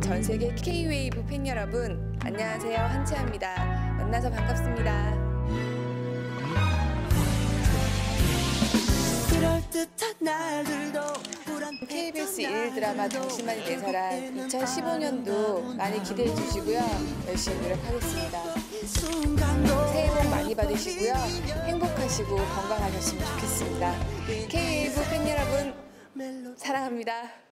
전 세계 K-웨이브 팬 여러분, 안녕하세요. 한채아입니다. 만나서 반갑습니다. KBS 1 드라마 당신만이 내 사랑 2015년도 많이 기대해 주시고요. 열심히 노력하겠습니다. 새해 복 많이 받으시고요. 행복하시고 건강하셨으면 좋겠습니다. K-웨이브 팬 여러분, 사랑합니다.